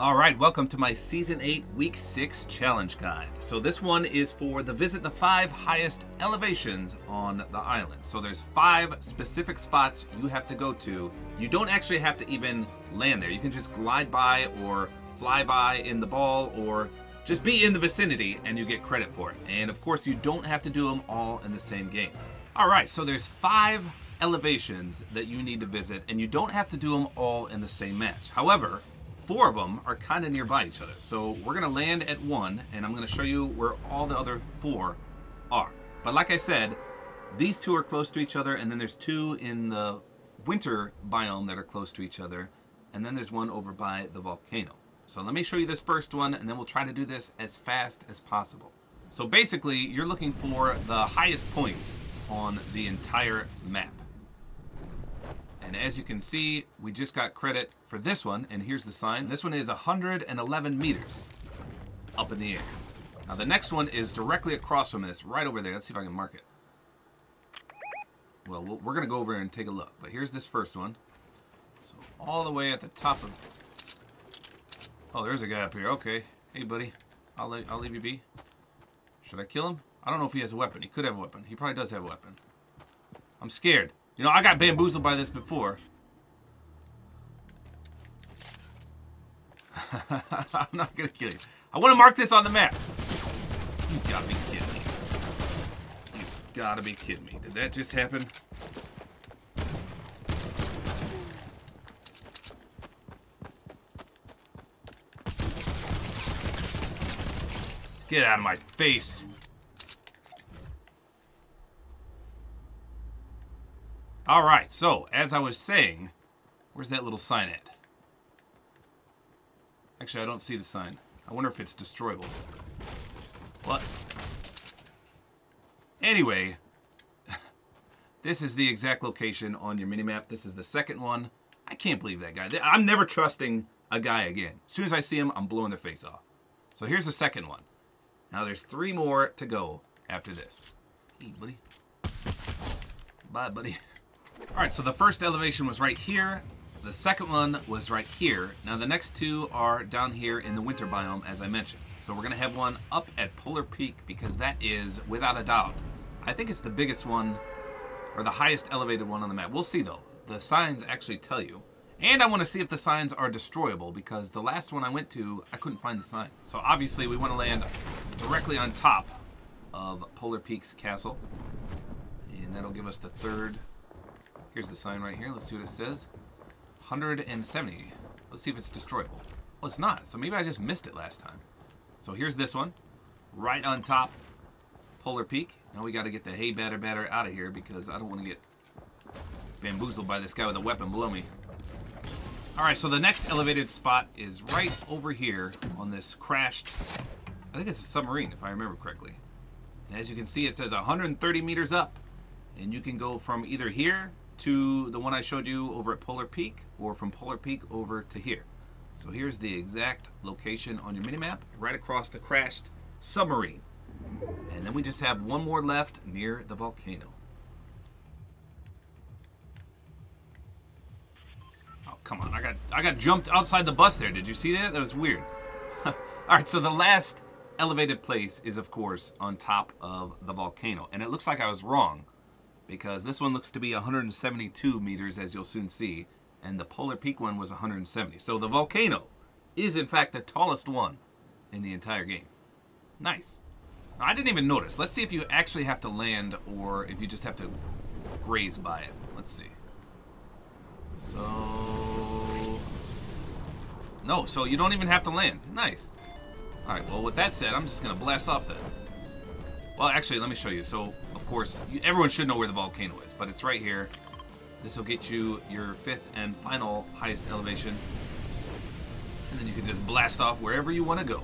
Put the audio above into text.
All right, welcome to my Season 8, Week 6 Challenge Guide. So this one is for the visit the five highest elevations on the island. So there's five specific spots you have to go to. You don't actually have to even land there. You can just glide by or fly by in the ball or just be in the vicinity and you get credit for it. And of course, you don't have to do them all in the same game. All right, so there's five elevations that you need to visit and you don't have to do them all in the same match. However, four of them are kind of nearby each other. So we're going to land at one, and I'm going to show you where all the other four are. But like I said, these two are close to each other, and then there's two in the winter biome that are close to each other, and then there's one over by the volcano. So let me show you this first one, and then we'll try to do this as fast as possible. So basically, you're looking for the highest points on the entire map. And as you can see, we just got credit for this one, and here's the sign. This one is 111 meters up in the air. Now the next one is directly across from this, right over there. Let's see if I can mark it. Well, we're going to go over and take a look. But here's this first one. So all the way at the top of... Oh, there's a guy up here. Okay. Hey, buddy. I'll, let, I'll leave you be. Should I kill him? I don't know if he has a weapon. He could have a weapon. He probably does have a weapon. I'm scared. You know, I got bamboozled by this before. I'm not gonna kill you. I want to mark this on the map. You gotta be kidding me. You gotta be kidding me. Did that just happen? Get out of my face. All right, so as I was saying, where's that little sign at? Actually, I don't see the sign. I wonder if it's destroyable. What? Anyway, this is the exact location on your minimap. This is the second one. I can't believe that guy. I'm never trusting a guy again. As soon as I see him, I'm blowing their face off. So here's the second one. Now there's three more to go after this. Hey, buddy. Bye, buddy. All right, so the first elevation was right here. The second one was right here. Now the next two are down here in the winter biome, as I mentioned. So we're gonna have one up at Polar Peak because that is, without a doubt, I think it's the biggest one or the highest elevated one on the map. We'll see though. The signs actually tell you. And I want to see if the signs are destroyable because the last one I went to, I couldn't find the sign. So obviously we want to land directly on top of Polar Peak's castle. And that'll give us the third Here's the sign right here. Let's see what it says. 170. Let's see if it's destroyable. Well, it's not. So maybe I just missed it last time. So here's this one. Right on top. Polar Peak. Now we got to get the hay batter batter out of here because I don't want to get bamboozled by this guy with a weapon below me. Alright, so the next elevated spot is right over here on this crashed... I think it's a submarine, if I remember correctly. And as you can see, it says 130 meters up. And you can go from either here to the one I showed you over at Polar Peak or from Polar Peak over to here. So here's the exact location on your minimap, right across the crashed submarine. And then we just have one more left near the volcano. Oh, come on. I got I got jumped outside the bus there. Did you see that? That was weird. All right, so the last elevated place is, of course, on top of the volcano. And it looks like I was wrong because this one looks to be 172 meters, as you'll soon see, and the Polar Peak one was 170. So the volcano is, in fact, the tallest one in the entire game. Nice. I didn't even notice. Let's see if you actually have to land or if you just have to graze by it. Let's see. So... No, so you don't even have to land. Nice. Alright, well, with that said, I'm just going to blast off then. Well, actually, let me show you. So, course, you, everyone should know where the volcano is, but it's right here. This will get you your fifth and final highest elevation. And then you can just blast off wherever you want to go.